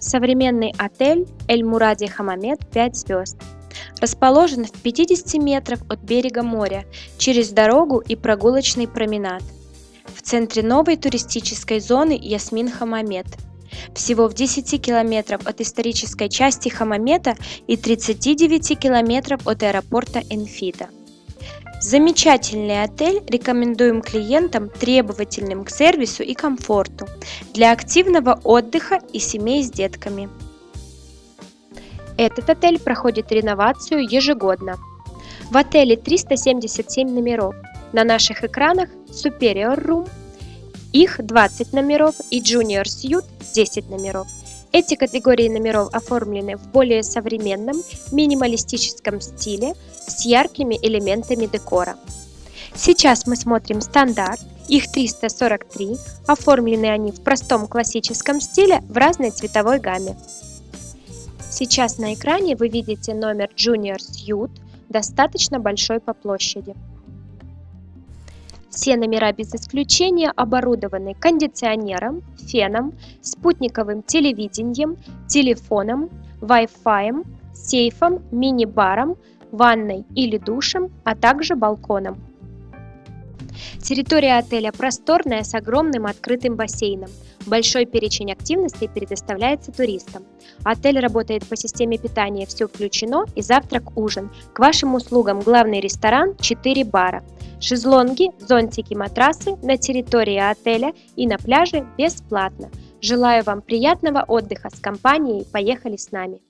Современный отель Эль Муради Хамамед 5 звезд. Расположен в 50 метров от берега моря, через дорогу и прогулочный променад. В центре новой туристической зоны Ясмин Хамамед. Всего в 10 километров от исторической части Хамамета и 39 километров от аэропорта Энфида. Замечательный отель рекомендуем клиентам, требовательным к сервису и комфорту, для активного отдыха и семей с детками. Этот отель проходит реновацию ежегодно. В отеле 377 номеров. На наших экранах Superior Room, их 20 номеров и Junior Suite 10 номеров. Эти категории номеров оформлены в более современном, минималистическом стиле с яркими элементами декора. Сейчас мы смотрим стандарт, их 343, оформлены они в простом классическом стиле в разной цветовой гамме. Сейчас на экране вы видите номер Junior Suite, достаточно большой по площади. Все номера без исключения оборудованы кондиционером, феном, спутниковым телевидением, телефоном, Wi-Fi, сейфом, мини-баром, ванной или душем, а также балконом. Территория отеля просторная с огромным открытым бассейном. Большой перечень активностей предоставляется туристам. Отель работает по системе питания «Все включено» и завтрак-ужин. К вашим услугам главный ресторан, 4 бара. Шезлонги, зонтики, матрасы на территории отеля и на пляже бесплатно. Желаю вам приятного отдыха с компанией. Поехали с нами!